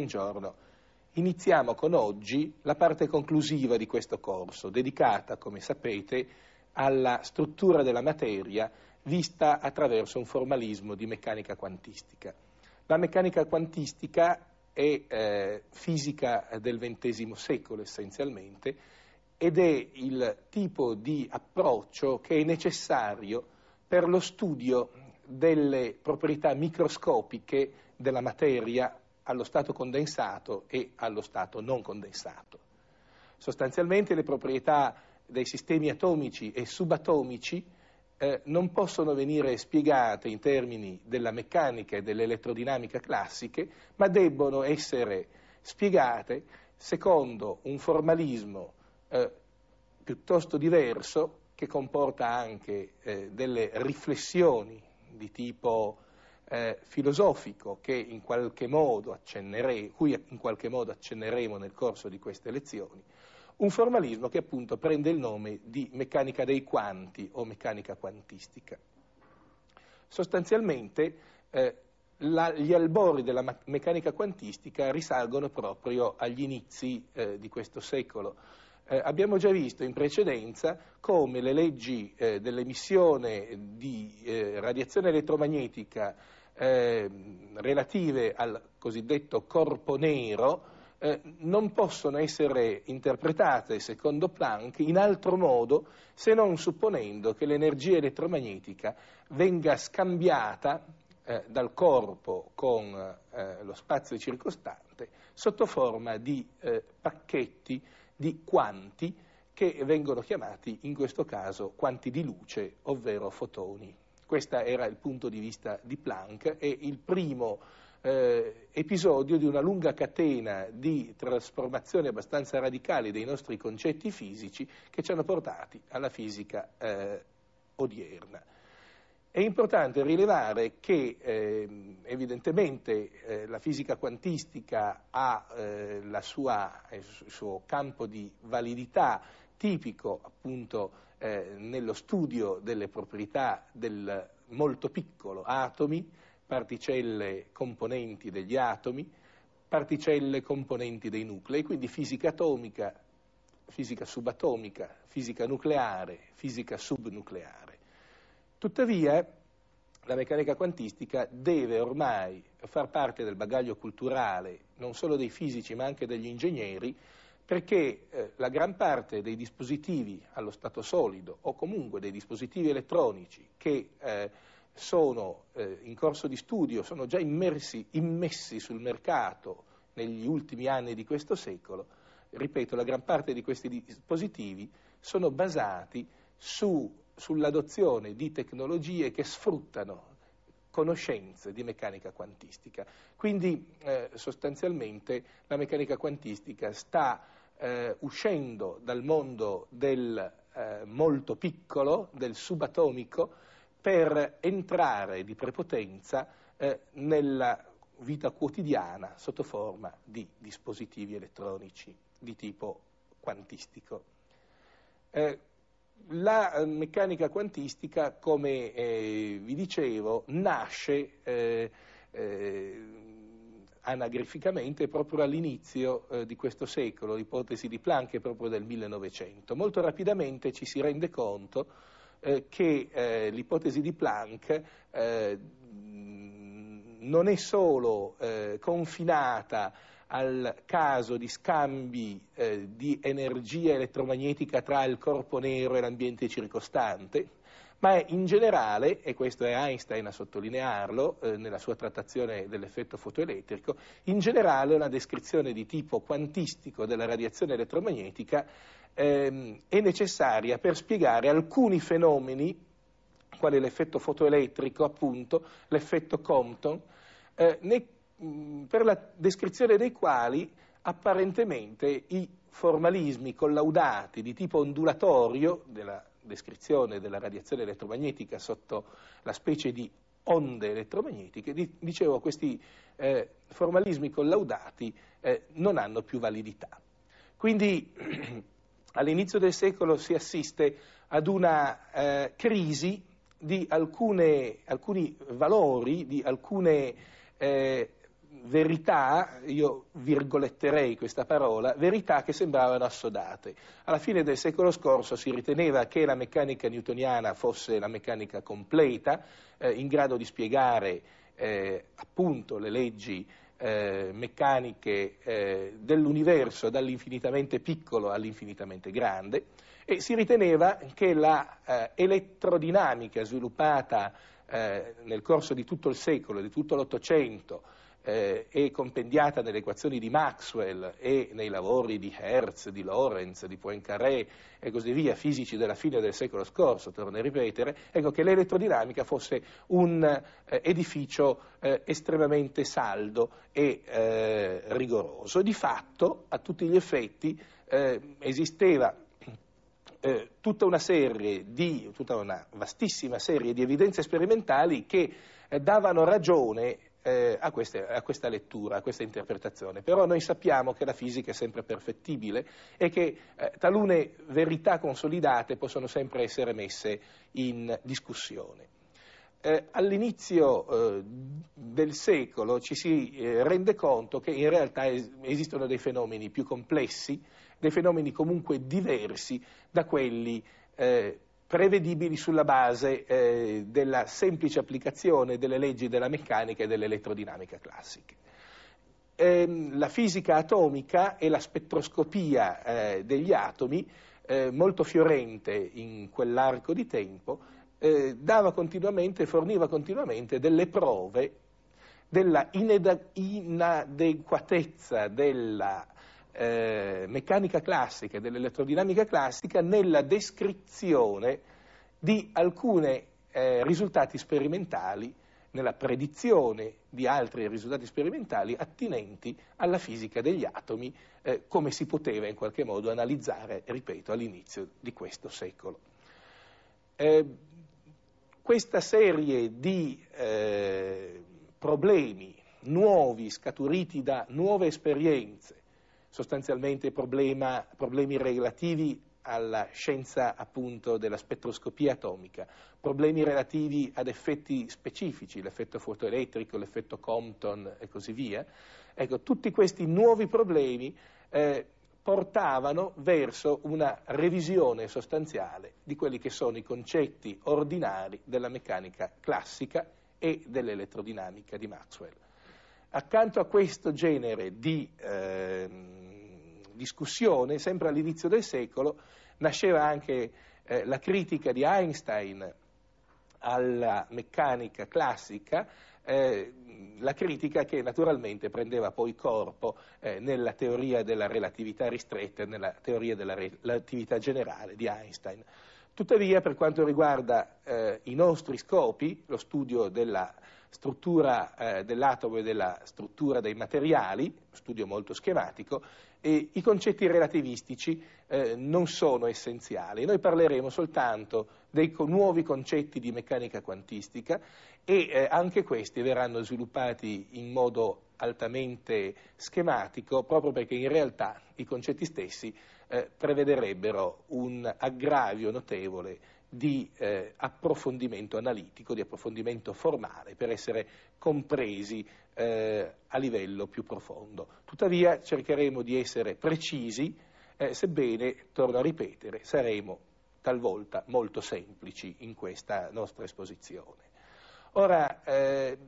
buongiorno. Iniziamo con oggi la parte conclusiva di questo corso, dedicata, come sapete, alla struttura della materia vista attraverso un formalismo di meccanica quantistica. La meccanica quantistica è eh, fisica del XX secolo essenzialmente ed è il tipo di approccio che è necessario per lo studio delle proprietà microscopiche della materia allo stato condensato e allo stato non condensato. Sostanzialmente le proprietà dei sistemi atomici e subatomici eh, non possono venire spiegate in termini della meccanica e dell'elettrodinamica classiche, ma debbono essere spiegate secondo un formalismo eh, piuttosto diverso che comporta anche eh, delle riflessioni di tipo eh, filosofico in cui in qualche modo accenneremo nel corso di queste lezioni, un formalismo che appunto prende il nome di meccanica dei quanti o meccanica quantistica. Sostanzialmente eh, la, gli albori della meccanica quantistica risalgono proprio agli inizi eh, di questo secolo. Eh, abbiamo già visto in precedenza come le leggi eh, dell'emissione di eh, radiazione elettromagnetica ehm, relative al cosiddetto corpo nero eh, non possono essere interpretate, secondo Planck, in altro modo se non supponendo che l'energia elettromagnetica venga scambiata eh, dal corpo con eh, lo spazio circostante sotto forma di eh, pacchetti di quanti che vengono chiamati in questo caso quanti di luce, ovvero fotoni. Questo era il punto di vista di Planck e il primo eh, episodio di una lunga catena di trasformazioni abbastanza radicali dei nostri concetti fisici che ci hanno portati alla fisica eh, odierna. È importante rilevare che eh, evidentemente eh, la fisica quantistica ha eh, sua, il suo campo di validità tipico appunto eh, nello studio delle proprietà del molto piccolo atomi, particelle componenti degli atomi, particelle componenti dei nuclei, quindi fisica atomica, fisica subatomica, fisica nucleare, fisica subnucleare. Tuttavia, la meccanica quantistica deve ormai far parte del bagaglio culturale non solo dei fisici ma anche degli ingegneri perché eh, la gran parte dei dispositivi allo stato solido o comunque dei dispositivi elettronici che eh, sono eh, in corso di studio, sono già immersi, immessi sul mercato negli ultimi anni di questo secolo, ripeto, la gran parte di questi dispositivi sono basati su, sull'adozione di tecnologie che sfruttano conoscenze di meccanica quantistica. Quindi eh, sostanzialmente la meccanica quantistica sta eh, uscendo dal mondo del eh, molto piccolo, del subatomico, per entrare di prepotenza eh, nella vita quotidiana sotto forma di dispositivi elettronici di tipo quantistico. Eh, la eh, meccanica quantistica, come eh, vi dicevo, nasce anagraficamente proprio all'inizio eh, di questo secolo, l'ipotesi di Planck è proprio del 1900. Molto rapidamente ci si rende conto eh, che eh, l'ipotesi di Planck eh, non è solo eh, confinata al caso di scambi eh, di energia elettromagnetica tra il corpo nero e l'ambiente circostante, ma è in generale, e questo è Einstein a sottolinearlo eh, nella sua trattazione dell'effetto fotoelettrico, in generale una descrizione di tipo quantistico della radiazione elettromagnetica ehm, è necessaria per spiegare alcuni fenomeni, quali l'effetto fotoelettrico, appunto, l'effetto Compton, eh, ne, mh, per la descrizione dei quali apparentemente i formalismi collaudati di tipo ondulatorio della descrizione della radiazione elettromagnetica sotto la specie di onde elettromagnetiche, di, dicevo, questi eh, formalismi collaudati eh, non hanno più validità. Quindi all'inizio del secolo si assiste ad una eh, crisi di alcune, alcuni valori, di alcune eh, verità, io virgoletterei questa parola, verità che sembravano assodate. Alla fine del secolo scorso si riteneva che la meccanica newtoniana fosse la meccanica completa, eh, in grado di spiegare eh, appunto le leggi eh, meccaniche eh, dell'universo dall'infinitamente piccolo all'infinitamente grande e si riteneva che la eh, elettrodinamica sviluppata eh, nel corso di tutto il secolo, di tutto l'Ottocento, eh, e compendiata nelle equazioni di Maxwell e nei lavori di Hertz, di Lorentz, di Poincaré e così via, fisici della fine del secolo scorso, torno a ripetere, ecco che l'elettrodinamica fosse un eh, edificio eh, estremamente saldo e eh, rigoroso. Di fatto, a tutti gli effetti, eh, esisteva eh, tutta una serie di, tutta una vastissima serie di evidenze sperimentali che eh, davano ragione eh, a, queste, a, questa lettura, a questa interpretazione. Però noi sappiamo che la fisica è sempre perfettibile e che eh, talune verità consolidate possono sempre essere messe in discussione. Eh, all'inizio eh, del secolo ci si eh, rende conto che in realtà es- esistono dei fenomeni più complessi, dei fenomeni comunque diversi da quelli eh, prevedibili sulla base eh, della semplice applicazione delle leggi della meccanica e dell'elettrodinamica classiche. Eh, la fisica atomica e la spettroscopia eh, degli atomi, eh, molto fiorente in quell'arco di tempo, eh, dava continuamente, forniva continuamente delle prove della inadeguatezza della eh, meccanica classica e dell'elettrodinamica classica nella descrizione di alcuni eh, risultati sperimentali, nella predizione di altri risultati sperimentali attinenti alla fisica degli atomi, eh, come si poteva in qualche modo analizzare, ripeto, all'inizio di questo secolo. Eh, questa serie di eh, problemi nuovi, scaturiti da nuove esperienze, sostanzialmente problema, problemi relativi alla scienza appunto della spettroscopia atomica, problemi relativi ad effetti specifici, l'effetto fotoelettrico, l'effetto Compton e così via. Ecco, tutti questi nuovi problemi eh, portavano verso una revisione sostanziale di quelli che sono i concetti ordinari della meccanica classica e dell'elettrodinamica di Maxwell. Accanto a questo genere di eh, discussione, sempre all'inizio del secolo, nasceva anche eh, la critica di Einstein alla meccanica classica, eh, la critica che naturalmente prendeva poi corpo eh, nella teoria della relatività ristretta e nella teoria della relatività generale di Einstein. Tuttavia, per quanto riguarda eh, i nostri scopi, lo studio della struttura eh, dell'atomo e della struttura dei materiali, studio molto schematico, e i concetti relativistici eh, non sono essenziali. Noi parleremo soltanto dei co- nuovi concetti di meccanica quantistica e eh, anche questi verranno sviluppati in modo altamente schematico proprio perché in realtà i concetti stessi eh, prevederebbero un aggravio notevole di eh, approfondimento analitico, di approfondimento formale per essere compresi eh, a livello più profondo. Tuttavia cercheremo di essere precisi, eh, sebbene, torno a ripetere, saremo talvolta molto semplici in questa nostra esposizione. Ora, eh,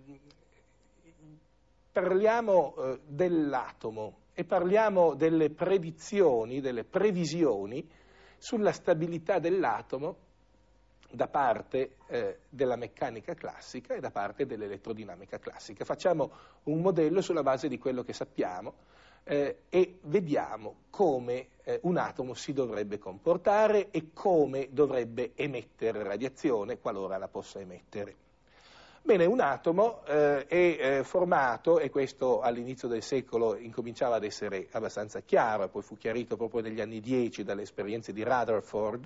parliamo eh, dell'atomo e parliamo delle predizioni, delle previsioni sulla stabilità dell'atomo da parte eh, della meccanica classica e da parte dell'elettrodinamica classica. Facciamo un modello sulla base di quello che sappiamo eh, e vediamo come eh, un atomo si dovrebbe comportare e come dovrebbe emettere radiazione qualora la possa emettere. Bene, un atomo eh, è eh, formato, e questo all'inizio del secolo incominciava ad essere abbastanza chiaro, poi fu chiarito proprio negli anni 10 dalle esperienze di Rutherford,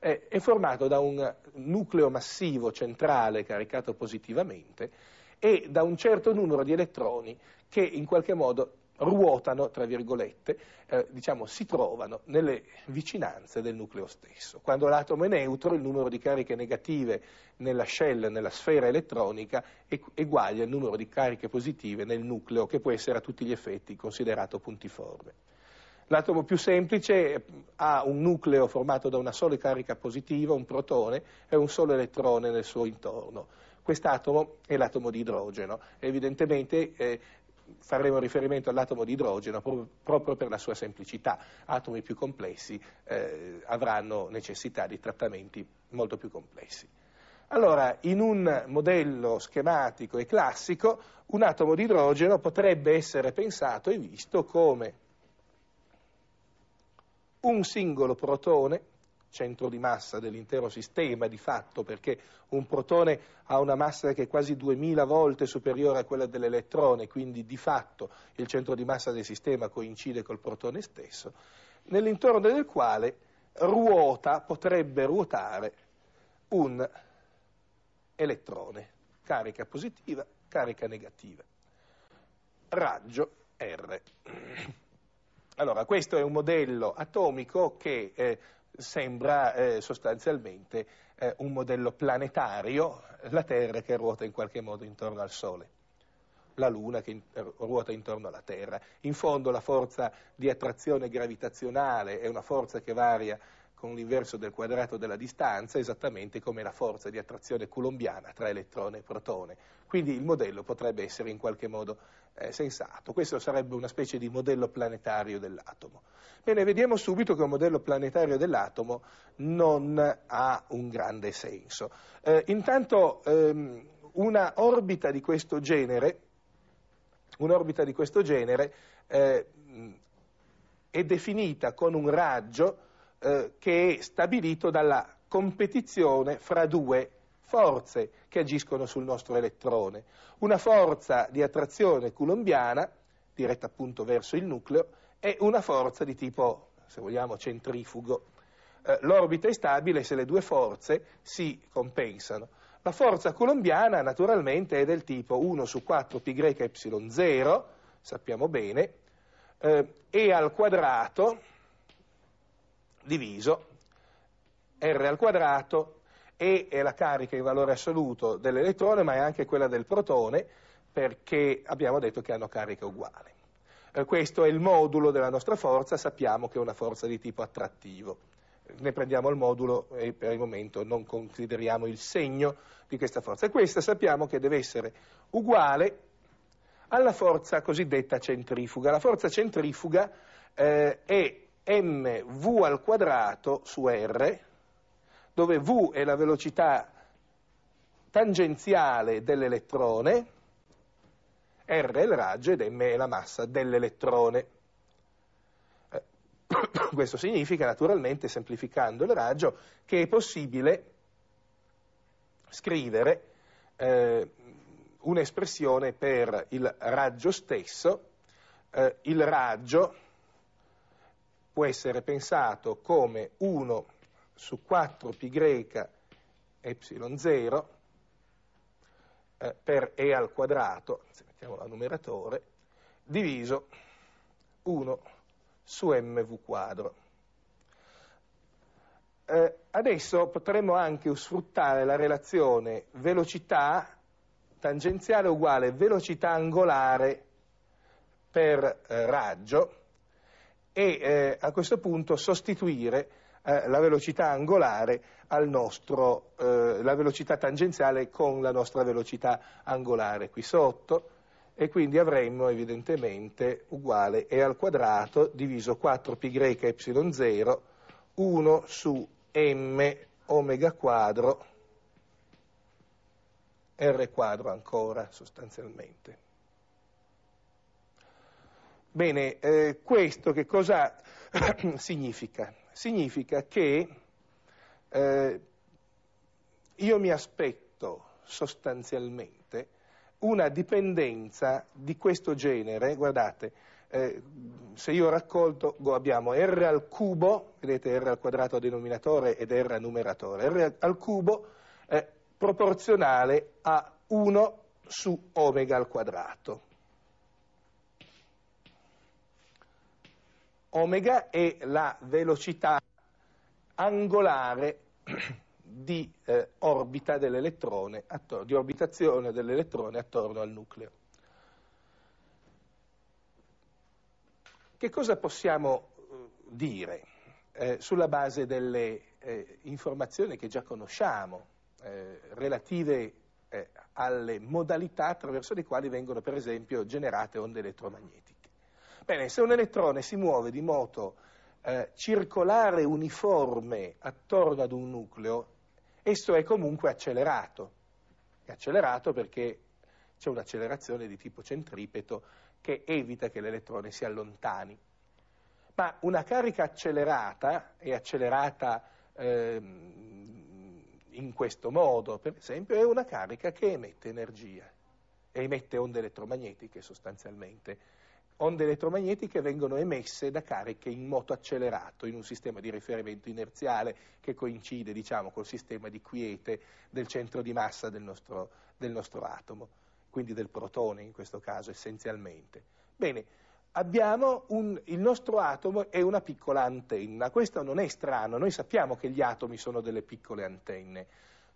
eh, è formato da un nucleo massivo centrale caricato positivamente e da un certo numero di elettroni che in qualche modo ruotano, tra virgolette, eh, diciamo, si trovano nelle vicinanze del nucleo stesso. Quando l'atomo è neutro, il numero di cariche negative nella shell, nella sfera elettronica, eguaglia il numero di cariche positive nel nucleo, che può essere a tutti gli effetti considerato puntiforme. L'atomo più semplice eh, ha un nucleo formato da una sola carica positiva, un protone, e un solo elettrone nel suo intorno. Quest'atomo è l'atomo di idrogeno. Evidentemente eh, faremo riferimento all'atomo di idrogeno proprio per la sua semplicità. Atomi più complessi eh, avranno necessità di trattamenti molto più complessi. Allora, in un modello schematico e classico, un atomo di idrogeno potrebbe essere pensato e visto come un singolo protone centro di massa dell'intero sistema di fatto, perché un protone ha una massa che è quasi 2000 volte superiore a quella dell'elettrone, quindi di fatto il centro di massa del sistema coincide col protone stesso, nell'intorno del quale ruota, potrebbe ruotare un elettrone, carica positiva, carica negativa, raggio R. Allora, questo è un modello atomico che eh, sembra eh, sostanzialmente eh, un modello planetario, la Terra che ruota in qualche modo intorno al Sole, la Luna che in, ruota intorno alla Terra. In fondo la forza di attrazione gravitazionale è una forza che varia con l'inverso del quadrato della distanza, esattamente come la forza di attrazione coulombiana tra elettrone e protone. Quindi il modello potrebbe essere in qualche modo eh, sensato. Questo sarebbe una specie di modello planetario dell'atomo. Bene, vediamo subito che un modello planetario dell'atomo non ha un grande senso. Eh, intanto ehm, una orbita di questo genere, un'orbita di questo genere eh, è definita con un raggio eh, che è stabilito dalla competizione fra due forze che agiscono sul nostro elettrone. Una forza di attrazione coulombiana, diretta appunto verso il nucleo, e una forza di tipo, se vogliamo, centrifugo. Eh, l'orbita è stabile se le due forze si compensano. La forza coulombiana naturalmente è del tipo 1 su 4 πy 0, sappiamo bene, eh, e al quadrato diviso R al quadrato E è la carica in valore assoluto dell'elettrone, ma è anche quella del protone, perché abbiamo detto che hanno carica uguale. Eh, questo è il modulo della nostra forza, sappiamo che è una forza di tipo attrattivo. Ne prendiamo il modulo e per il momento non consideriamo il segno di questa forza. E questa sappiamo che deve essere uguale alla forza cosiddetta centrifuga. La forza centrifuga eh, è mv al quadrato su r, dove v è la velocità tangenziale dell'elettrone, r è il raggio ed m è la massa dell'elettrone. Eh, questo significa naturalmente, semplificando il raggio, che è possibile scrivere eh, un'espressione per il raggio stesso, eh, il raggio può essere pensato come 1 su 4 π epsilon 0 eh, per e al quadrato, se mettiamo la numeratore, diviso 1 su mv quadro. Eh, adesso potremmo anche sfruttare la relazione velocità tangenziale uguale velocità angolare per eh, raggio, e eh, a questo punto sostituire eh, la velocità angolare al nostro, eh, la velocità tangenziale con la nostra velocità angolare qui sotto e quindi avremmo evidentemente uguale e al quadrato diviso 4π epsilon 0 1 su m omega quadro r quadro ancora sostanzialmente. Bene, eh, questo che cosa significa? Significa che eh, io mi aspetto sostanzialmente una dipendenza di questo genere, guardate, eh, se io raccolto, abbiamo r al cubo, vedete r al quadrato denominatore ed r al numeratore, r al cubo proporzionale a 1 su omega al quadrato. Omega è la velocità angolare di eh, orbita dell'elettrone, di orbitazione dell'elettrone attorno al nucleo. Che cosa possiamo eh, dire eh, sulla base delle eh, informazioni che già conosciamo eh, relative eh, alle modalità attraverso le quali vengono per esempio generate onde elettromagnetiche? Bene, se un elettrone si muove di moto eh, circolare uniforme attorno ad un nucleo, esso è comunque accelerato. È accelerato perché c'è un'accelerazione di tipo centripeto che evita che l'elettrone si allontani. Ma una carica accelerata è accelerata eh, in questo modo, per esempio, è una carica che emette energia, emette onde elettromagnetiche sostanzialmente onde elettromagnetiche vengono emesse da cariche in moto accelerato in un sistema di riferimento inerziale che coincide diciamo, col sistema di quiete del centro di massa del nostro, del nostro atomo, quindi del protone in questo caso essenzialmente. Bene, un, il nostro atomo è una piccola antenna, questo non è strano, noi sappiamo che gli atomi sono delle piccole antenne.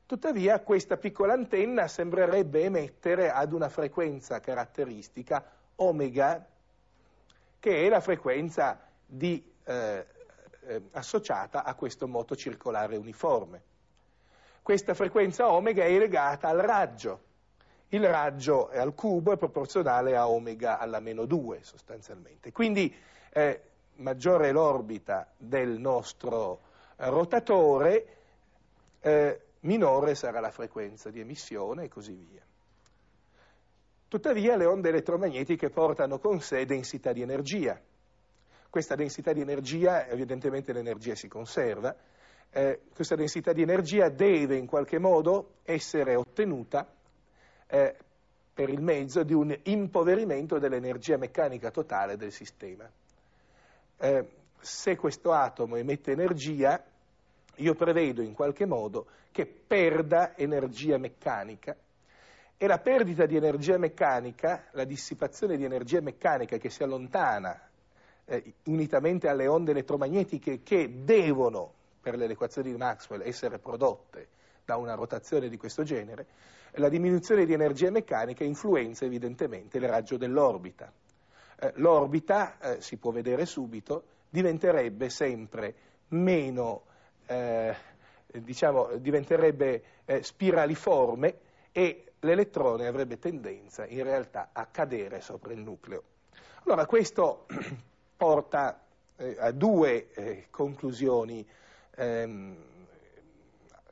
Tuttavia questa piccola antenna sembrerebbe emettere ad una frequenza caratteristica omega che è la frequenza di, eh, eh, associata a questo moto circolare uniforme. Questa frequenza omega è legata al raggio. Il raggio al cubo è proporzionale a omega alla meno 2 sostanzialmente. Quindi eh, maggiore è l'orbita del nostro rotatore, eh, minore sarà la frequenza di emissione e così via. Tuttavia le onde elettromagnetiche portano con sé densità di energia. Questa densità di energia, evidentemente l'energia si conserva, eh, questa densità di energia deve in qualche modo essere ottenuta eh, per il mezzo di un impoverimento dell'energia meccanica totale del sistema. Eh, se questo atomo emette energia, io prevedo in qualche modo che perda energia meccanica e la perdita di energia meccanica, la dissipazione di energia meccanica che si allontana eh, unitamente alle onde elettromagnetiche che devono, per le equazioni di Maxwell, essere prodotte da una rotazione di questo genere, la diminuzione di energia meccanica influenza evidentemente il raggio dell'orbita. Eh, l'orbita, eh, si può vedere subito, diventerebbe sempre meno, eh, diciamo, diventerebbe eh, spiraliforme e l'elettrone avrebbe tendenza in realtà a cadere sopra il nucleo. Allora questo porta eh, a due eh, conclusioni ehm,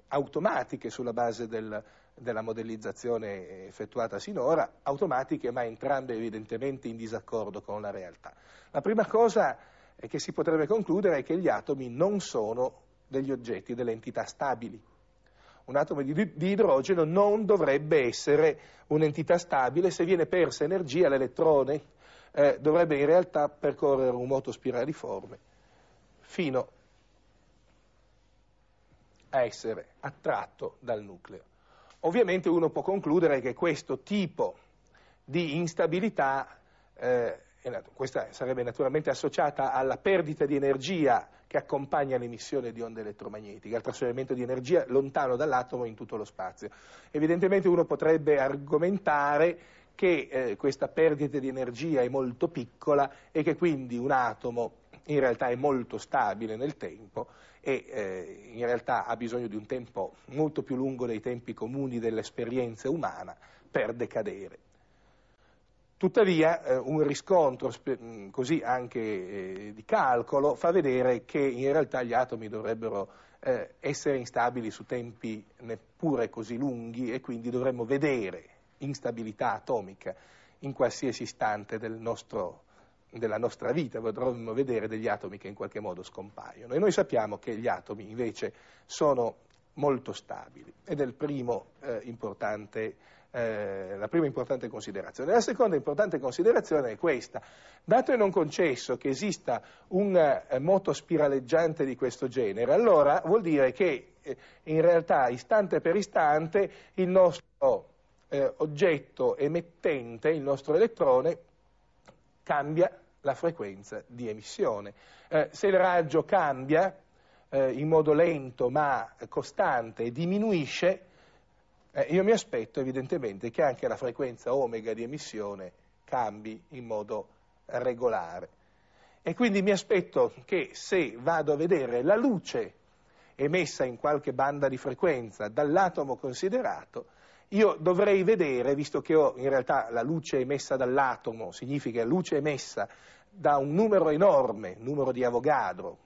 automatiche sulla base del, della modellizzazione effettuata sinora, automatiche ma entrambe evidentemente in disaccordo con la realtà. La prima cosa che si potrebbe concludere è che gli atomi non sono degli oggetti, delle entità stabili un atomo di, di idrogeno non dovrebbe essere un'entità stabile, se viene persa energia l'elettrone eh, dovrebbe in realtà percorrere un moto spiraliforme fino a essere attratto dal nucleo. Ovviamente uno può concludere che questo tipo di instabilità eh, questa sarebbe naturalmente associata alla perdita di energia che accompagna l'emissione di onde elettromagnetiche, al trasferimento di energia lontano dall'atomo in tutto lo spazio. Evidentemente uno potrebbe argomentare che eh, questa perdita di energia è molto piccola e che quindi un atomo in realtà è molto stabile nel tempo e eh, in realtà ha bisogno di un tempo molto più lungo dei tempi comuni dell'esperienza umana per decadere. Tuttavia eh, un riscontro mm, così anche eh, di calcolo fa vedere che in realtà gli atomi dovrebbero eh, essere instabili su tempi neppure così lunghi e quindi dovremmo vedere instabilità atomica in qualsiasi istante del nostro, della nostra vita, dovremmo vedere degli atomi che in qualche modo scompaiono. E noi sappiamo che gli atomi invece sono molto stabili ed è il primo eh, importante eh, la prima importante considerazione. La seconda importante considerazione è questa. Dato e non concesso che esista un eh, moto spiraleggiante di questo genere, allora vuol dire che eh, in realtà istante per istante il nostro eh, oggetto emettente, il nostro elettrone, cambia la frequenza di emissione. Eh, se il raggio cambia in modo lento ma costante e diminuisce, eh, io mi aspetto evidentemente che anche la frequenza omega di emissione cambi in modo regolare. E quindi mi aspetto che se vado a vedere la luce emessa in qualche banda di frequenza dall'atomo considerato, io dovrei vedere, visto che ho in realtà la luce emessa dall'atomo, significa luce emessa da un numero enorme, numero di Avogadro,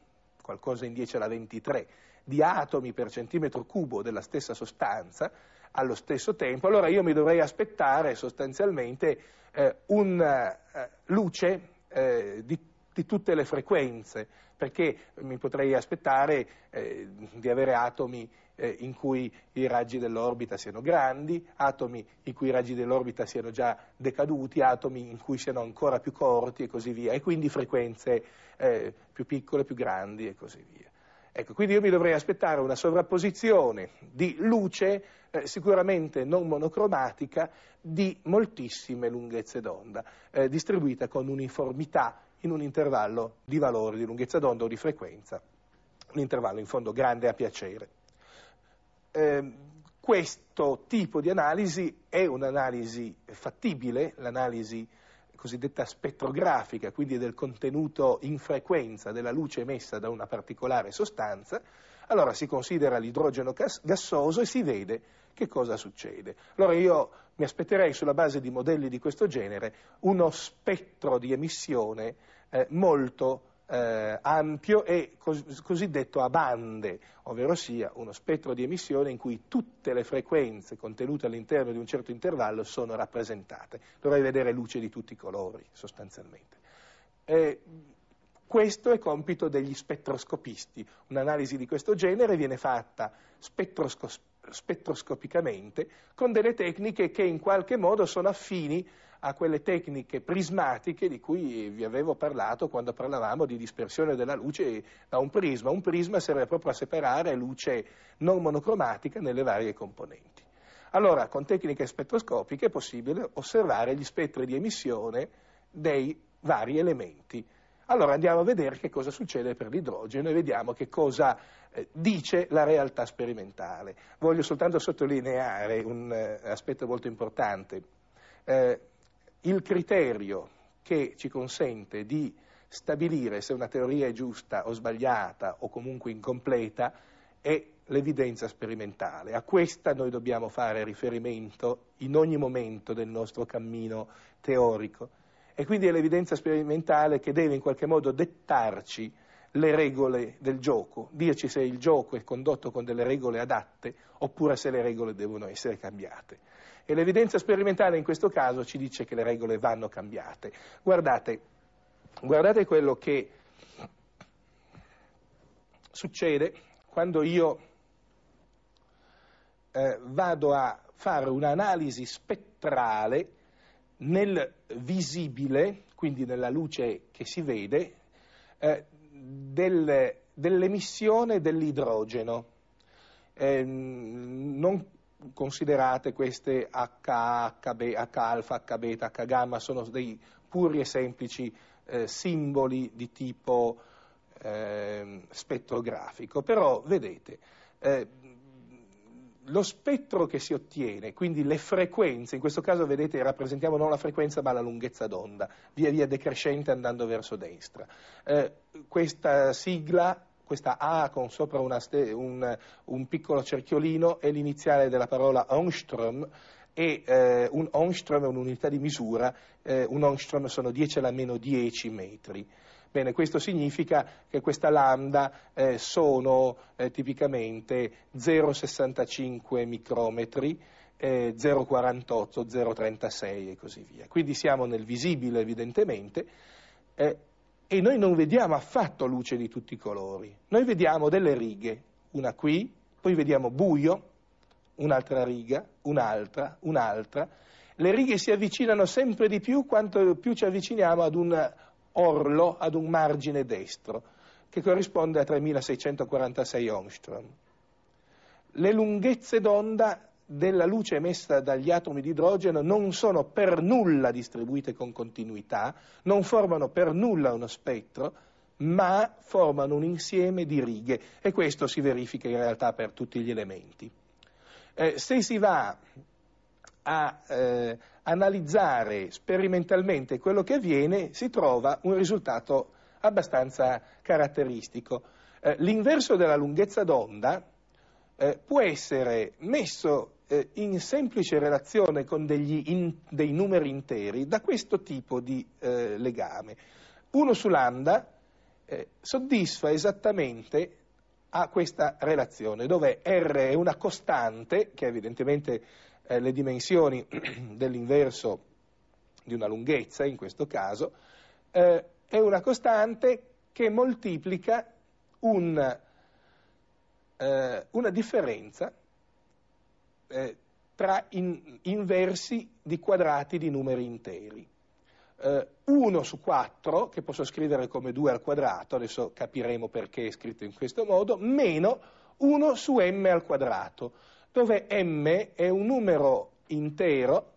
qualcosa in 10 alla 23, di atomi per centimetro cubo della stessa sostanza, allo stesso tempo, allora io mi dovrei aspettare sostanzialmente eh, una eh, luce eh, di, di, tutte le frequenze, perché mi potrei aspettare eh, di avere atomi eh, in cui i raggi dell'orbita siano grandi, atomi in cui i raggi dell'orbita siano già decaduti, atomi in cui siano ancora più corti e così via, e quindi frequenze eh, più piccole, più grandi e così via. Ecco, quindi io mi dovrei aspettare una sovrapposizione di luce eh, sicuramente non monocromatica di moltissime lunghezze d'onda, eh, distribuita con uniformità in un intervallo di valore di lunghezza d'onda o di frequenza, un intervallo in fondo grande a piacere. Eh, questo tipo di analisi è un'analisi fattibile, l'analisi cosiddetta spettrografica, quindi del contenuto in frequenza della luce emessa da una particolare sostanza, allora si considera l'idrogeno gassoso e si vede che cosa succede. Allora io mi aspetterei sulla base di modelli di questo genere uno spettro di emissione eh, molto eh, ampio e cos- cosiddetto a bande, ovvero sia uno spettro di emissione in cui tutte le frequenze contenute all'interno di un certo intervallo sono rappresentate. Dovrei vedere luce di tutti i colori, sostanzialmente. Eh, questo è compito degli spettroscopisti. Un'analisi di questo genere viene fatta spettrosco- spettroscopicamente con delle tecniche che in qualche modo sono affini a quelle tecniche prismatiche di cui vi avevo parlato quando parlavamo di dispersione della luce da un prisma. Un prisma serve proprio a separare luce non monocromatica nelle varie componenti. Allora, con tecniche spettroscopiche è possibile osservare gli spettri di emissione dei vari elementi. Allora andiamo a vedere che cosa succede per l'idrogeno e vediamo che cosa eh, dice la realtà sperimentale. Voglio soltanto sottolineare un eh, aspetto molto importante. Eh, il criterio che ci consente di stabilire se una teoria è giusta o sbagliata o comunque incompleta è l'evidenza sperimentale. A questa noi dobbiamo fare riferimento in ogni momento del nostro cammino teorico e quindi è l'evidenza sperimentale che deve in qualche modo dettarci le regole del gioco, dirci se il gioco è condotto con delle regole adatte oppure se le regole devono essere cambiate. E l'evidenza sperimentale in questo caso ci dice che le regole vanno cambiate. Guardate, guardate quello che succede quando io eh, vado a fare un'analisi spettrale nel visibile, quindi nella luce che si vede, eh, del, dell'emissione dell'idrogeno. Eh, non considerate queste H, HB, H alfa, H beta, H gamma, sono dei puri e semplici eh, simboli di tipo eh, spettrografico, però vedete, eh, lo spettro che si ottiene, quindi le frequenze, in questo caso vedete rappresentiamo non la frequenza ma la lunghezza d'onda, via via decrescente andando verso destra. Eh, questa sigla questa A con sopra ste, un, un, piccolo cerchiolino è l'iniziale della parola Ångström e eh, un Ångström è un'unità di misura, eh, un Ångström sono 10 alla meno 10 metri. Bene, questo significa che questa lambda eh, sono eh, tipicamente 0,65 micrometri, 0,48, 0,36 e così via. Quindi siamo nel visibile evidentemente. E noi non vediamo affatto luce di tutti i colori, noi vediamo delle righe, una qui, poi vediamo buio, un'altra riga, un'altra, un'altra. Le righe si avvicinano sempre di più quanto più ci avviciniamo ad un orlo, ad un margine destro, che corrisponde a 3646 Ångström. Le lunghezze d'onda della luce emessa dagli atomi di idrogeno non sono per nulla distribuite con continuità, non formano per nulla uno spettro, ma formano un insieme di righe e questo si verifica in realtà per tutti gli elementi. Eh, se si va a eh, analizzare sperimentalmente quello che avviene, si trova un risultato abbastanza caratteristico. Eh, l'inverso della lunghezza d'onda eh, può essere messo eh, in semplice relazione con in, dei numeri interi da questo tipo di eh, legame. 1 su lambda eh, soddisfa esattamente a questa relazione, dove R è una costante, che evidentemente eh, le dimensioni dell'inverso di una lunghezza in questo caso, eh, è una costante che moltiplica un, eh, una differenza eh, tra in, inversi di quadrati di numeri interi. 1 eh, su 4, che posso scrivere come 2 al quadrato, adesso capiremo perché è scritto in questo modo, meno 1 su m al quadrato dove m è un numero intero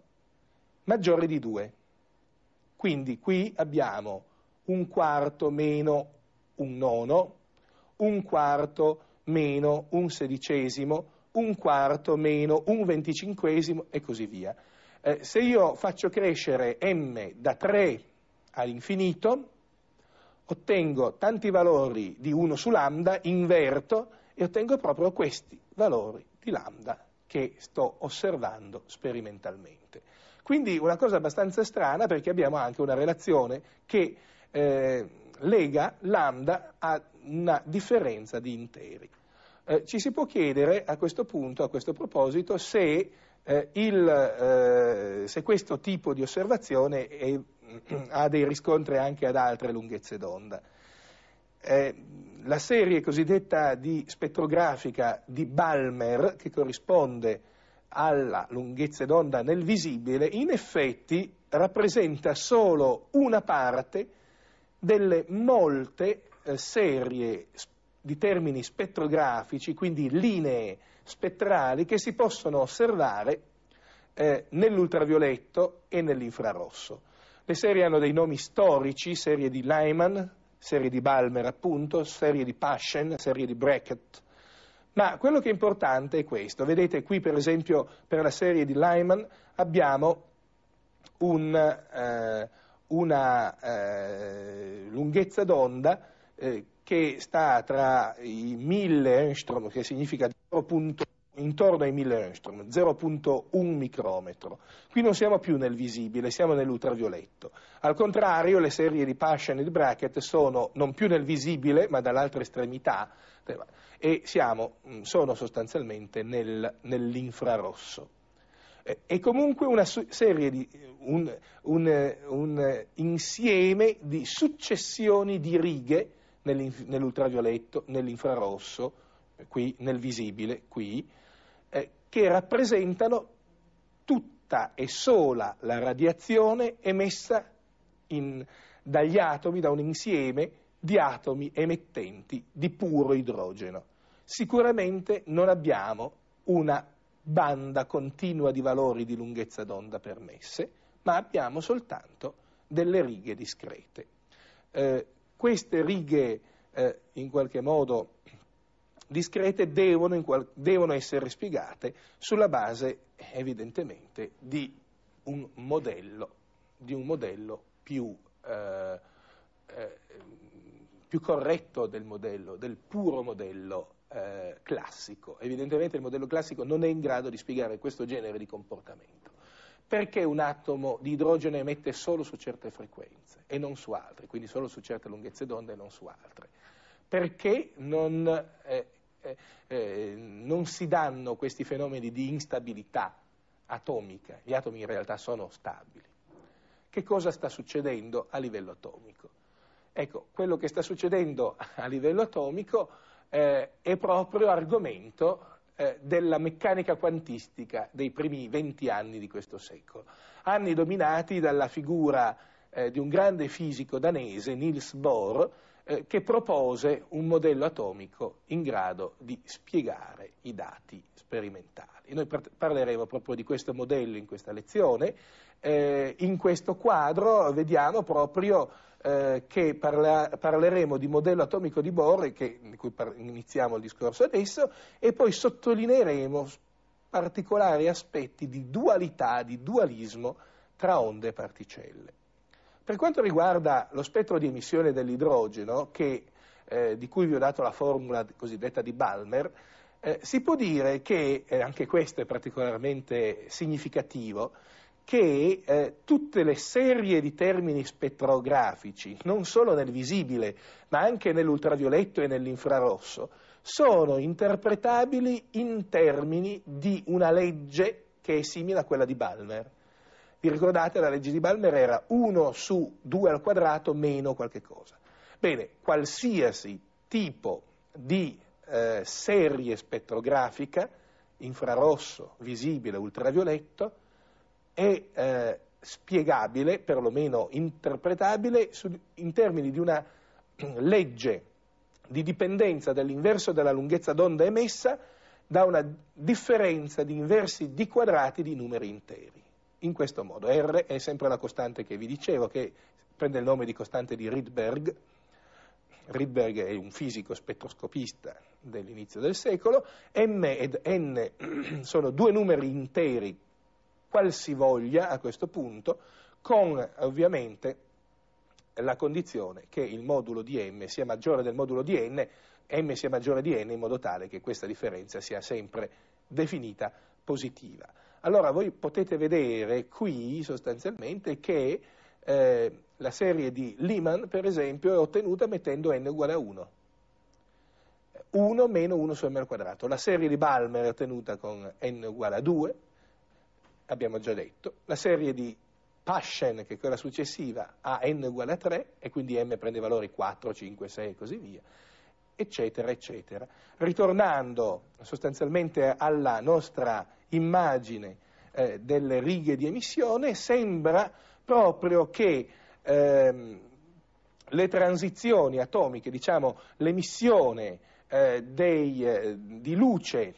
maggiore di 2. Quindi qui abbiamo un quarto meno un nono, un quarto meno un sedicesimo, un quarto meno un venticinquesimo e così via. Eh, se io faccio crescere m da 3 all'infinito, ottengo tanti valori di 1 su lambda, inverto e ottengo proprio questi valori di lambda che sto osservando sperimentalmente. Quindi una cosa abbastanza strana perché abbiamo anche una relazione che eh, lega lambda a una differenza di interi. Eh, ci si può chiedere a questo punto, a questo proposito, se, eh, il, eh, se questo tipo di osservazione è, ha dei riscontri anche ad altre lunghezze d'onda. Eh, la serie cosiddetta di spettrografica di Balmer, che corrisponde alla lunghezza d'onda nel visibile, in effetti rappresenta solo una parte delle molte eh, serie di termini spettrografici, quindi linee spettrali, che si possono osservare eh, nell'ultravioletto e nell'infrarosso. Le serie hanno dei nomi storici, serie di Lyman, serie di Balmer appunto, serie di Paschen, serie di Brackett. Ma quello che è importante è questo. Vedete qui per esempio per la serie di Lyman abbiamo un, eh, una eh, lunghezza d'onda eh, che sta tra i 1000 Engstrom, che significa 0.1 intorno ai 1000 Engstrom, 0.1 micrometro. Qui non siamo più nel visibile, siamo nell'ultravioletto. Al contrario, le serie di Paschen e di Brackett sono non più nel visibile, ma dall'altra estremità, e siamo, mm, sono sostanzialmente nel, nell'infrarosso. È comunque una serie di, un, un, un insieme di successioni di righe nell'ultravioletto, nell'infrarosso, qui, nel visibile, qui, eh, che rappresentano tutta e sola la radiazione emessa in, dagli atomi, da un insieme di atomi emettenti di puro idrogeno. Sicuramente non abbiamo una banda continua di valori di lunghezza d'onda permesse, ma abbiamo soltanto delle righe discrete. Eh, queste righe eh, in qualche modo discrete devono, qual- devono essere spiegate sulla base evidentemente di un modello, di un modello più, eh, eh, più, corretto del modello, del puro modello eh, classico. Evidentemente il modello classico non è in grado di spiegare questo genere di comportamento. Perché un atomo di idrogeno emette solo su certe frequenze e non su altre, quindi solo su certe lunghezze d'onda e non su altre? Perché non eh, eh, eh, non si danno questi fenomeni di instabilità atomica, gli atomi in realtà sono stabili. Che cosa sta succedendo a livello atomico? Ecco, quello che sta succedendo a livello atomico eh, è proprio argomento eh, della meccanica quantistica dei primi venti anni di questo secolo, anni dominati dalla figura eh, di un grande fisico danese, Niels Bohr, eh, che propose un modello atomico in grado di spiegare i dati sperimentali. Noi parleremo proprio di questo modello in questa lezione. Eh, in questo quadro vediamo proprio eh, che parla, parleremo di modello atomico di Bohr, che, di cui par- iniziamo il discorso adesso, e poi sottolineeremo particolari aspetti di dualità, di dualismo tra onde e particelle. Per quanto riguarda lo spettro di emissione dell'idrogeno, che, eh, di cui vi ho dato la formula cosiddetta di Balmer, eh, si può dire che, eh, anche questo è particolarmente significativo, che eh, tutte le serie di termini spettrografici, non solo nel visibile, ma anche nell'ultravioletto e nell'infrarosso, sono interpretabili in termini di una legge che è simile a quella di Balmer. Vi ricordate la legge di Balmer era 1 su 2 al quadrato meno qualche cosa. Bene, qualsiasi tipo di eh, serie spettrografica, infrarosso, visibile, ultravioletto, è eh, spiegabile, perlomeno interpretabile, su, in termini di una legge di dipendenza dell'inverso della lunghezza d'onda emessa da una differenza di inversi di quadrati di numeri interi in questo modo. R è sempre la costante che vi dicevo, che prende il nome di costante di Rydberg. Rydberg è un fisico spettroscopista dell'inizio del secolo. M ed N sono due numeri interi, qualsivoglia a questo punto, con ovviamente la condizione che il modulo di M sia maggiore del modulo di N, M sia maggiore di N in modo tale che questa differenza sia sempre definita positiva. Allora voi potete vedere qui sostanzialmente che eh, la serie di Lyman, per esempio, è ottenuta mettendo n uguale a 1. 1 meno 1 su m al quadrato. La serie di Balmer è ottenuta con n uguale a 2, abbiamo già detto. La serie di Paschen, che è quella successiva, ha n uguale a 3 e quindi m prende valori 4, 5, 6 e così via, eccetera, eccetera. Ritornando sostanzialmente alla nostra immagine eh, delle righe di emissione, sembra proprio che ehm, le transizioni atomiche, diciamo l'emissione eh, dei, eh, di luce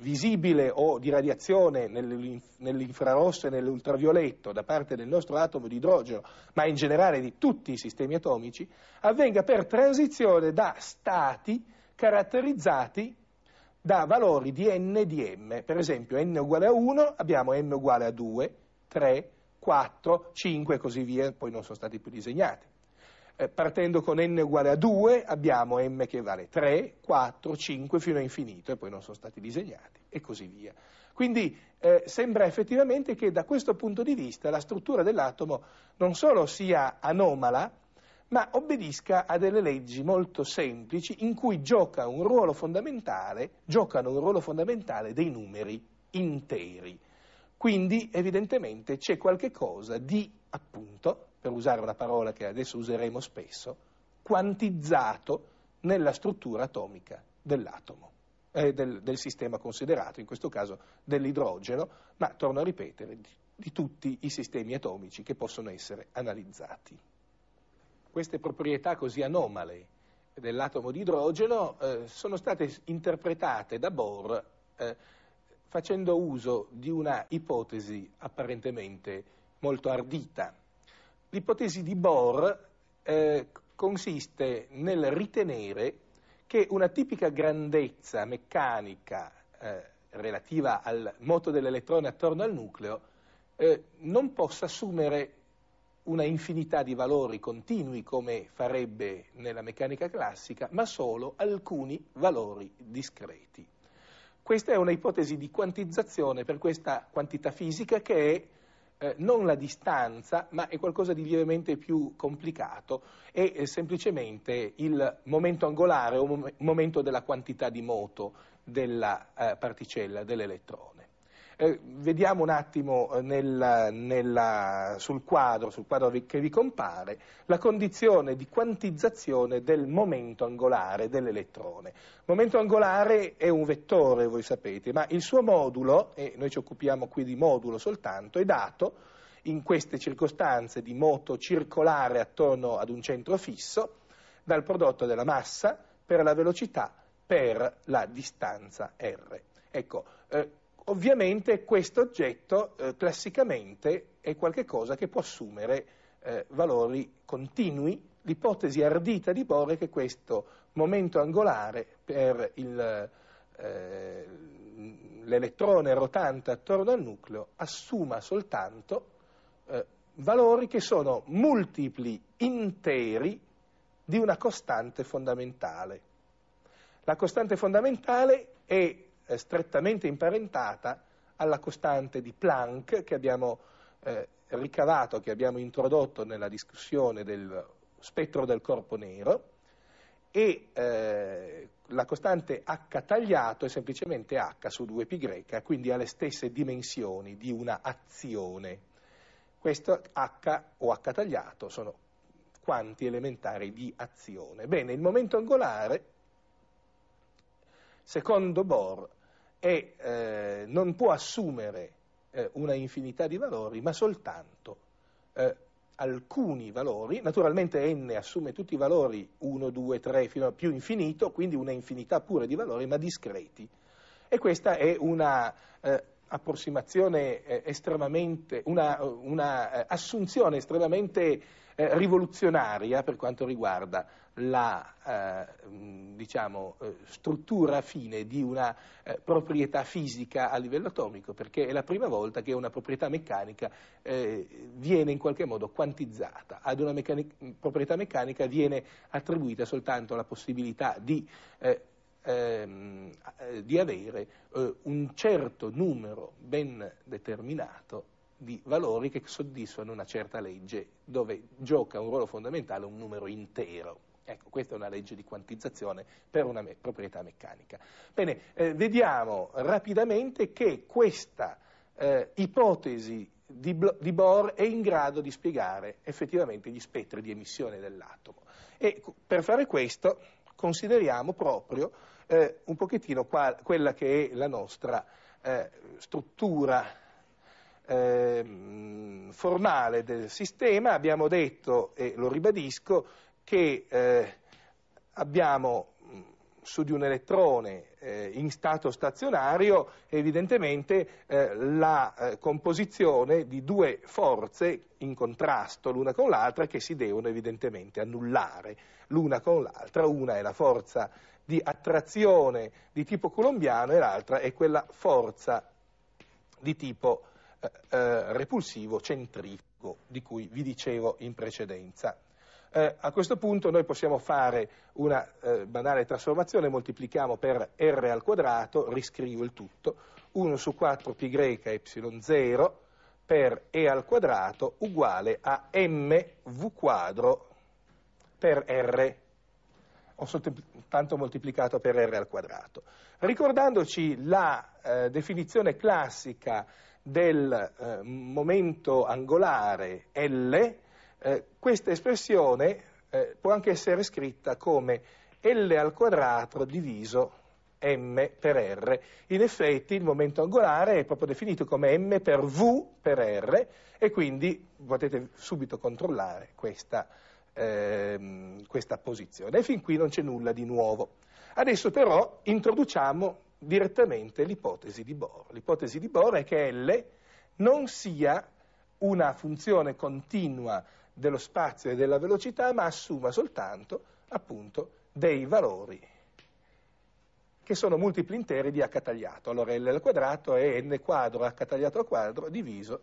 visibile o di radiazione nell'infrarosso e nell'ultravioletto da parte del nostro atomo di idrogeno, ma in generale di tutti i sistemi atomici, avvenga per transizione da stati caratterizzati da valori di n di m. Per esempio n uguale a 1 abbiamo m uguale a 2, 3, 4, 5 e così via, poi non sono stati più disegnati. Eh, partendo con n uguale a 2 abbiamo m che vale 3, 4, 5 fino a infinito e poi non sono stati disegnati e così via. Quindi eh, sembra effettivamente che da questo punto di vista la struttura dell'atomo non solo sia anomala, ma obbedisca a delle leggi molto semplici in cui gioca un ruolo giocano un ruolo fondamentale dei numeri interi. Quindi evidentemente c'è qualche cosa di, appunto, per usare una parola che adesso useremo spesso, quantizzato nella struttura atomica dell'atomo, eh, del, del, sistema considerato, in questo caso dell'idrogeno, ma torno a ripetere, di, di tutti i sistemi atomici che possono essere analizzati queste proprietà così anomale dell'atomo di idrogeno eh, sono state interpretate da Bohr eh, facendo uso di una ipotesi apparentemente molto ardita. L'ipotesi di Bohr eh, consiste nel ritenere che una tipica grandezza meccanica eh, relativa al moto dell'elettrone attorno al nucleo eh, non possa assumere una infinità di valori continui come farebbe nella meccanica classica, ma solo alcuni valori discreti. Questa è una ipotesi di quantizzazione per questa quantità fisica che è eh, non la distanza, ma è qualcosa di lievemente più complicato, è eh, semplicemente il momento angolare o mom- momento della quantità di moto della eh, particella, dell'elettrone. Eh, vediamo un attimo eh, nella, nella, sul, quadro, sul quadro che vi compare, la condizione di quantizzazione del momento angolare dell'elettrone. Il momento angolare è un vettore, voi sapete, ma il suo modulo, e noi ci occupiamo qui di modulo soltanto, è dato in queste circostanze di moto circolare attorno ad un centro fisso, dal prodotto della massa per la velocità per la distanza r. Ecco, eh, ovviamente questo oggetto eh, classicamente è qualcosa che può assumere eh, valori continui. L'ipotesi ardita di Bohr è che questo momento angolare per il, eh, l'elettrone rotante attorno al nucleo assuma soltanto eh, valori che sono multipli interi di una costante fondamentale. La costante fondamentale è strettamente imparentata alla costante di Planck che abbiamo eh, ricavato, che abbiamo introdotto nella discussione del spettro del corpo nero e eh, la costante h tagliato è semplicemente h su 2π, quindi ha le stesse dimensioni di una azione. Questo h o h tagliato sono quanti elementari di azione. Bene, il momento angolare, secondo Bohr, è, eh, non può assumere eh, una infinità di valori, ma soltanto eh, alcuni valori, naturalmente n assume tutti i valori 1, 2, 3 fino a più infinito, quindi una infinità pure di valori, ma discreti. E questa è una eh, approssimazione eh, estremamente, una, una eh, assunzione estremamente eh, rivoluzionaria per quanto riguarda la eh, diciamo, eh, struttura fine di una eh, proprietà fisica a livello atomico, perché è la prima volta che una proprietà meccanica viene in qualche modo quantizzata. Ad una meccanic- proprietà meccanica viene attribuita soltanto la possibilità di ehm, di avere eh, un certo numero ben determinato di valori che soddisfano una certa legge dove gioca un ruolo fondamentale un numero intero. Ecco, questa è una legge di quantizzazione per una me- proprietà meccanica. Bene, eh, vediamo rapidamente che questa eh, ipotesi di, di, Bohr è in grado di spiegare effettivamente gli spettri di emissione dell'atomo. E per fare questo consideriamo proprio eh, un pochettino qua, quella che è la nostra eh, struttura eh, formale del sistema. Abbiamo detto, e lo ribadisco, che eh, abbiamo su di un elettrone eh, in stato stazionario evidentemente eh, la eh, composizione di due forze in contrasto l'una con l'altra che si devono evidentemente annullare l'una con l'altra. Una è la forza di attrazione di tipo colombiano e l'altra è quella forza di tipo eh, eh, repulsivo centrifugo di cui vi dicevo in precedenza. Eh, a questo punto noi possiamo fare una eh, banale trasformazione, moltiplichiamo per r al quadrato, riscrivo il tutto, 1 su 4 π y0 per e al quadrato uguale a mv quadro per r. Ho soltanto moltiplicato per r al quadrato. Ricordandoci la eh, definizione classica del eh, momento angolare L, eh, questa espressione eh, può anche essere scritta come L al quadrato diviso m per r. In effetti il momento angolare è proprio definito come m per v per r e quindi potete subito controllare questa, ehm, questa posizione. E fin qui non c'è nulla di nuovo. Adesso però introduciamo direttamente l'ipotesi di Bohr. L'ipotesi di Bohr è che L non sia una funzione continua dello spazio e della velocità, ma assuma soltanto appunto dei valori che sono multipli interi di h tagliato. Allora L al quadrato è n quadro h tagliato al quadro diviso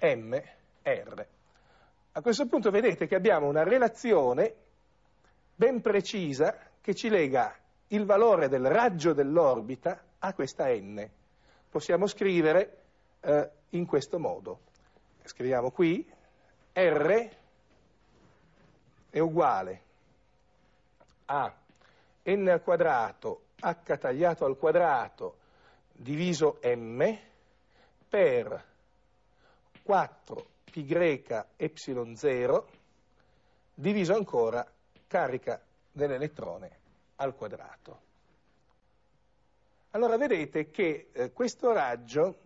mr. A questo punto vedete che abbiamo una relazione ben precisa che ci lega il valore del raggio dell'orbita a questa n. Possiamo scrivere eh, in questo modo. Scriviamo qui R è uguale a n al quadrato h tagliato al quadrato diviso m per 4 π y0 diviso ancora carica dell'elettrone al quadrato. Allora vedete che eh, questo raggio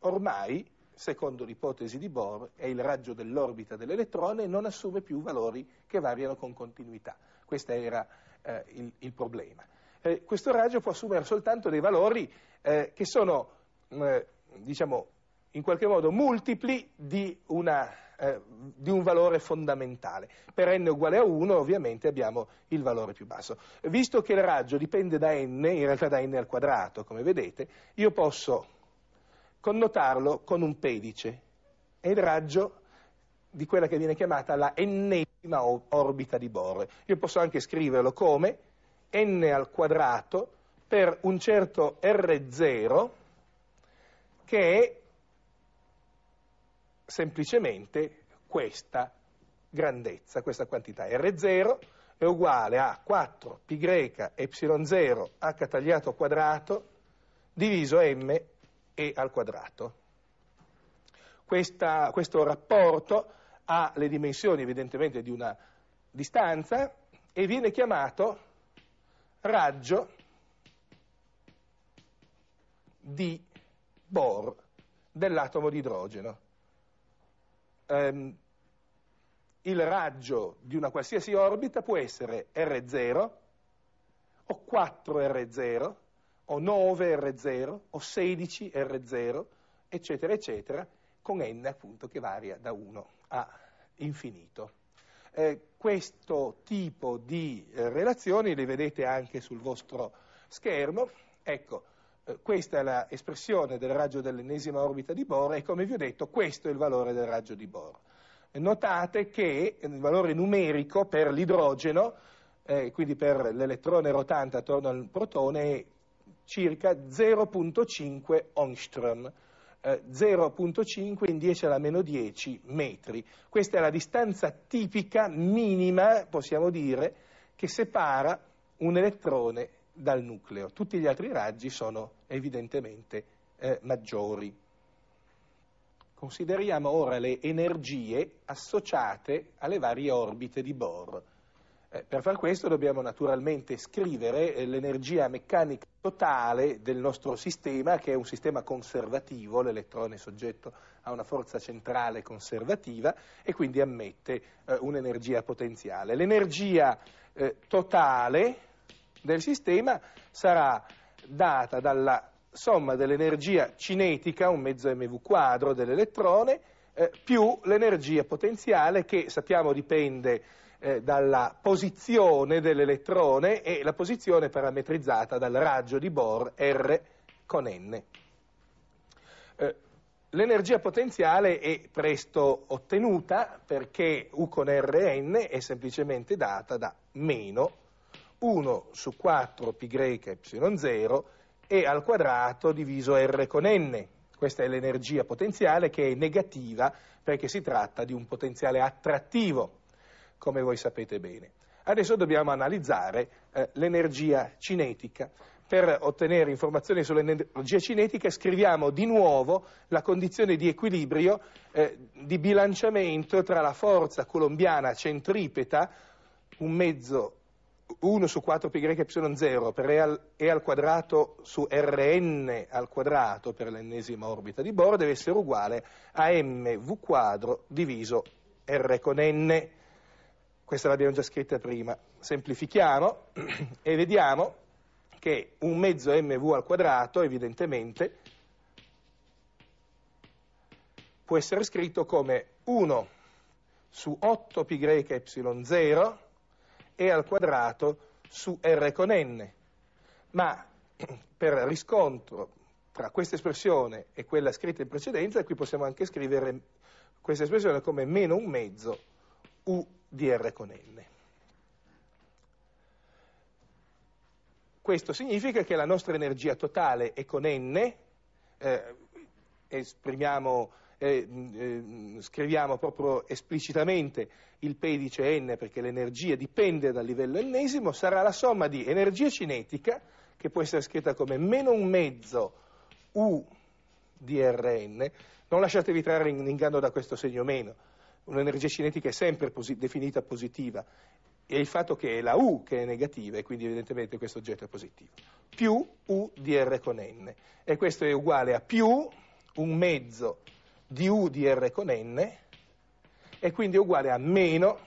ormai secondo l'ipotesi di Bohr, è il raggio dell'orbita dell'elettrone e non assume più valori che variano con continuità. Questo era eh, il, il, problema. Eh, questo raggio può assumere soltanto dei valori eh, che sono, eh, diciamo, in qualche modo multipli di, una, eh, di, un valore fondamentale. Per n uguale a 1 ovviamente abbiamo il valore più basso. Visto che il raggio dipende da n, in realtà da n al quadrato, come vedete, io posso connotarlo con un pedice. È il raggio di quella che viene chiamata la ennesima orbita di Bohr. Io posso anche scriverlo come n al quadrato per un certo R0 che è semplicemente questa grandezza, questa quantità. R0 è uguale a 4 π ε0 h tagliato quadrato diviso m e al quadrato. Questa, questo rapporto ha le dimensioni evidentemente di una distanza e viene chiamato raggio di Bohr dell'atomo di idrogeno. Um, il raggio di una qualsiasi orbita può essere R0 o 4R0 o 9R0 o 16R0, eccetera, eccetera, con n appunto che varia da 1 a infinito. Eh, questo tipo di eh, relazioni le vedete anche sul vostro schermo. Ecco, eh, questa è l'espressione del raggio dell'ennesima orbita di Bohr e come vi ho detto questo è il valore del raggio di Bohr. Notate che il valore numerico per l'idrogeno, eh, quindi per l'elettrone rotante attorno al protone, è circa 0.5 Ångström. 0.5 eh, in 10 alla meno 10 metri. Questa è la distanza tipica, minima, possiamo dire, che separa un elettrone dal nucleo. Tutti gli altri raggi sono evidentemente eh, maggiori. Consideriamo ora le energie associate alle varie orbite di Bohr. Eh, per far questo dobbiamo naturalmente scrivere eh, l'energia meccanica totale del nostro sistema, che è un sistema conservativo, l'elettrone è soggetto a una forza centrale conservativa e quindi ammette eh, un'energia potenziale. L'energia eh, totale del sistema sarà data dalla somma dell'energia cinetica, un mezzo mv quadro dell'elettrone, eh, più l'energia potenziale che sappiamo dipende eh, dalla posizione dell'elettrone e la posizione parametrizzata dal raggio di Bohr R con n. Eh, l'energia potenziale è presto ottenuta perché U con Rn è semplicemente data da meno 1 su 4 π y0 e al quadrato diviso R con n. Questa è l'energia potenziale che è negativa perché si tratta di un potenziale attrattivo come voi sapete bene. Adesso dobbiamo analizzare eh, l'energia cinetica. Per ottenere informazioni sull'energia cinetica scriviamo di nuovo la condizione di equilibrio eh, di bilanciamento tra la forza colombiana centripeta, un mezzo 1 su 4 pi y0 per e al, e al, quadrato su Rn al quadrato per l'ennesima orbita di Bohr deve essere uguale a mv quadro diviso R con n questa l'abbiamo già scritta prima, semplifichiamo e vediamo che un mezzo mv al quadrato evidentemente può essere scritto come 1 su 8 π y0 e al quadrato su r con n, ma per riscontro tra questa espressione e quella scritta in precedenza, qui possiamo anche scrivere questa espressione come meno un mezzo u di R con N. Questo significa che la nostra energia totale è con N, eh, esprimiamo, eh, eh, scriviamo proprio esplicitamente il pedice N perché l'energia dipende dal livello ennesimo, sarà la somma di energia cinetica, che può essere scritta come meno un mezzo U di Rn, non lasciatevi trarre in inganno da questo segno meno, un'energia cinetica è sempre posi- definita positiva, e il fatto che è la U che è negativa, e quindi evidentemente questo oggetto è positivo, più U di R con N. E questo è uguale a più un mezzo di U di R con N e quindi è uguale a meno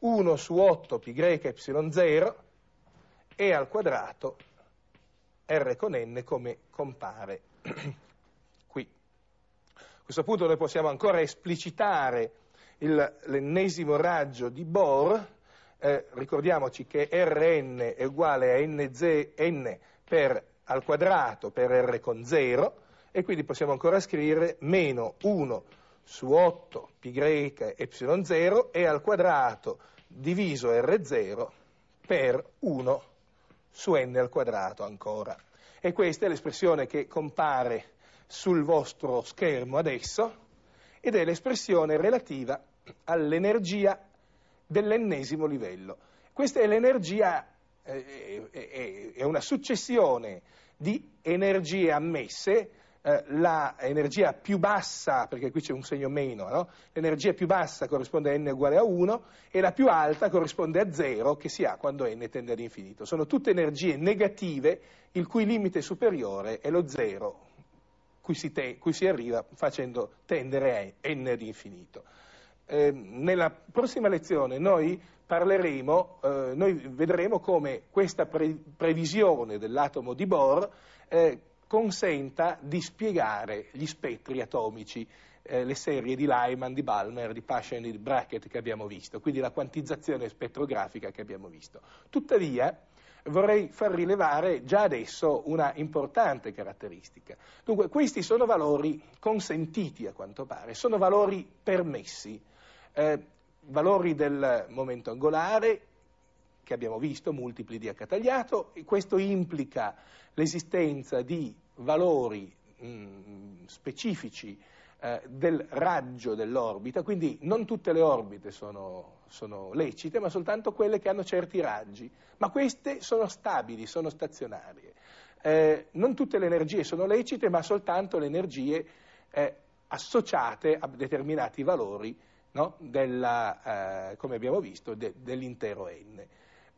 1 su 8 pi greca y0 e al quadrato R con N come compare qui. A questo punto noi possiamo ancora esplicitare l'ennesimo raggio di Bohr, eh, ricordiamoci che Rn è uguale a NZ, N per, al quadrato per R con 0, e quindi possiamo ancora scrivere meno 1 su 8 pi greca y0 e al quadrato diviso R0 per 1 su n al quadrato ancora. E questa è l'espressione che compare sul vostro schermo adesso ed è l'espressione relativa all'energia dell'ennesimo livello. Questa è l'energia, eh, è una successione di energie ammesse eh, l'energia più bassa, perché qui c'è un segno meno, no? l'energia più bassa corrisponde a n uguale a 1 e la più alta corrisponde a 0 che si ha quando n tende all'infinito. Sono tutte energie negative il cui limite superiore è lo 0 cui si, te, cui si arriva facendo tendere a n ad infinito. Eh, nella prossima lezione noi parleremo, eh, noi vedremo come questa pre- previsione dell'atomo di Bohr eh, consenta di spiegare gli spettri atomici, eh, le serie di Lyman, di Balmer, di Paschen e di Brackett che abbiamo visto, quindi la quantizzazione spettrografica che abbiamo visto. Tuttavia, vorrei far rilevare già adesso una importante caratteristica. Dunque, questi sono valori consentiti a quanto pare, sono valori permessi, eh, valori del momento angolare che abbiamo visto, multipli di H tagliato, e questo implica l'esistenza di valori mh, mm, specifici eh, del raggio dell'orbita, quindi non tutte le orbite sono, sono, lecite, ma soltanto quelle che hanno certi raggi, ma queste sono stabili, sono stazionarie. Eh, non tutte le energie sono lecite, ma soltanto le energie eh, associate a determinati valori no? Della, eh, come abbiamo visto, de, dell'intero n.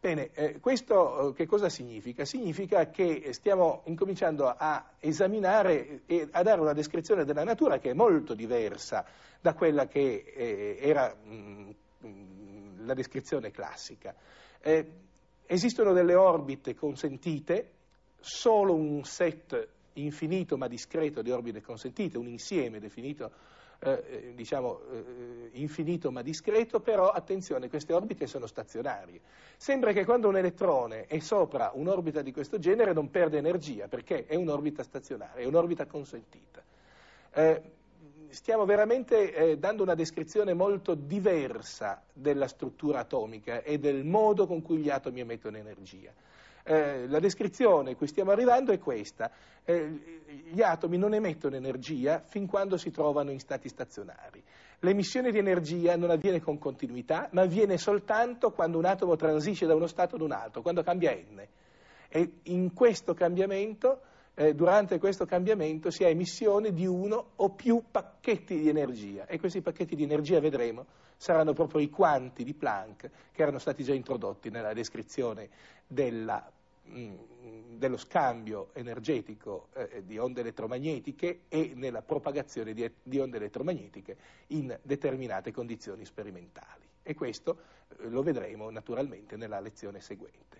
Bene, eh, questo eh, che cosa significa? Significa che stiamo incominciando a esaminare e a dare una descrizione della natura che è molto diversa da quella che eh, era mh, la descrizione classica. Eh, esistono delle orbite consentite, solo un set infinito ma discreto di orbite consentite, un insieme definito eh, eh, diciamo, eh, infinito ma discreto, però attenzione, queste orbite sono stazionarie. Sembra che quando un elettrone è sopra un'orbita di questo genere non perde energia, perché è un'orbita stazionaria, è un'orbita consentita. Eh, stiamo veramente eh, dando una descrizione molto diversa della struttura atomica e del modo con cui gli atomi emettono energia. Eh, la descrizione a cui stiamo arrivando è questa. Eh, gli atomi non emettono energia fin quando si trovano in stati stazionari. L'emissione di energia non avviene con continuità, ma avviene soltanto quando un atomo transisce da uno stato ad un altro, quando cambia n. E in questo cambiamento, eh, durante questo cambiamento, si ha emissione di uno o più pacchetti di energia. E questi pacchetti di energia, vedremo, saranno proprio i quanti di Planck che erano stati già introdotti nella descrizione della, mh, mm, dello scambio energetico eh, di onde elettromagnetiche e nella propagazione di, di, onde elettromagnetiche in determinate condizioni sperimentali. E questo eh, lo vedremo naturalmente nella lezione seguente.